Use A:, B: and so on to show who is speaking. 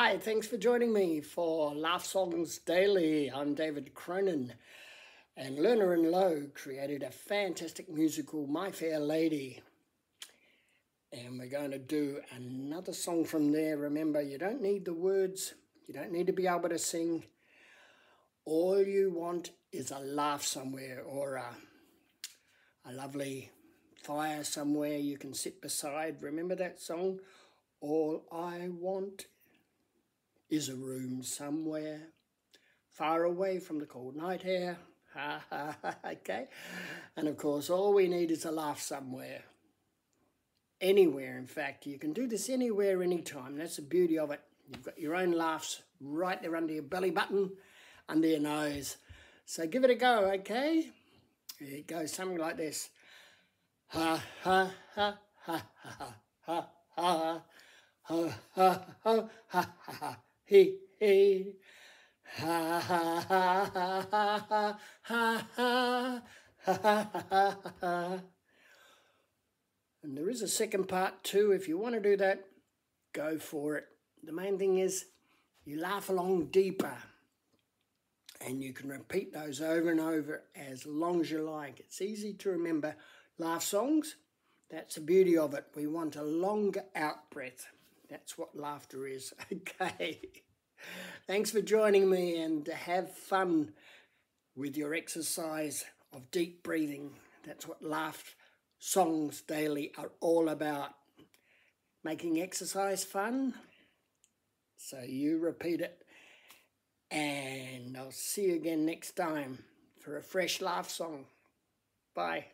A: Hi, thanks for joining me for Laugh Songs Daily. I'm David Cronin. And Lerner and Loewe created a fantastic musical, My Fair Lady. And we're going to do another song from there. Remember, you don't need the words, you don't need to be able to sing. All you want is a laugh somewhere or a, a lovely fire somewhere you can sit beside. Remember that song? All I want is a room somewhere far away from the cold night air. Ha ha ha, okay? And of course, all we need is a laugh somewhere. Anywhere, in fact. You can do this anywhere, anytime. That's the beauty of it. You've got your own laughs right there under your belly button, under your nose. So give it a go, okay? It goes something like this. Ha ha ha ha ha ha ha ha ha ha ha ha he he ha ha ha ha ha ha ha ha ha and there is a second part too if you want to do that go for it the main thing is you laugh along deeper and you can repeat those over and over as long as you like it's easy to remember laugh songs that's the beauty of it we want a longer out breath that's what laughter is. Okay. Thanks for joining me and have fun with your exercise of deep breathing. That's what Laugh Songs Daily are all about. Making exercise fun. So you repeat it. And I'll see you again next time for a fresh laugh song. Bye.